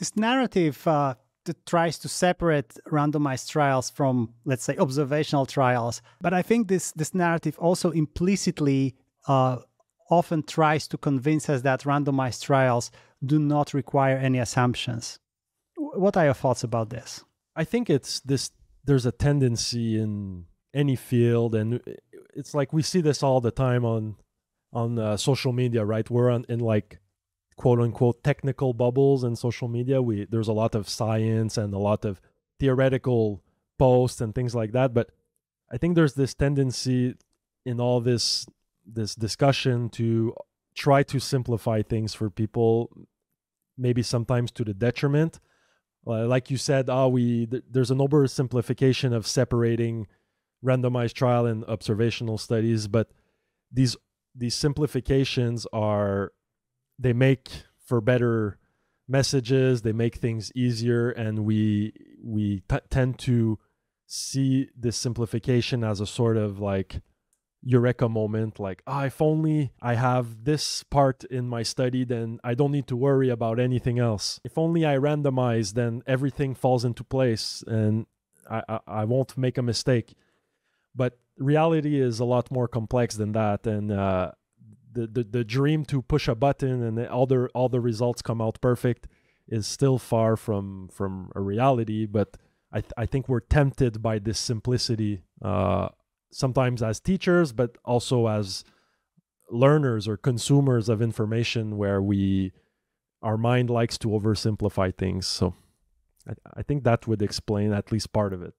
this narrative uh, that tries to separate randomized trials from, let's say, observational trials. But I think this this narrative also implicitly uh, often tries to convince us that randomized trials do not require any assumptions. What are your thoughts about this? I think it's this. There's a tendency in any field, and it's like we see this all the time on on uh, social media, right? We're on in like quote unquote technical bubbles in social media. We there's a lot of science and a lot of theoretical posts and things like that. But I think there's this tendency in all this this discussion to try to simplify things for people, maybe sometimes to the detriment. Like you said, oh, we th- there's an oversimplification of separating randomized trial and observational studies, but these these simplifications are they make for better messages they make things easier and we we tend to see this simplification as a sort of like eureka moment like oh, if only i have this part in my study then i don't need to worry about anything else. If only i randomize then everything falls into place and i i, I won't make a mistake. But reality is a lot more complex than that and uh, the, the the dream to push a button and all the all the results come out perfect is still far from from a reality but i th- i think we're tempted by this simplicity uh sometimes as teachers but also as learners or consumers of information where we our mind likes to oversimplify things. So i, I think that would explain at least part of it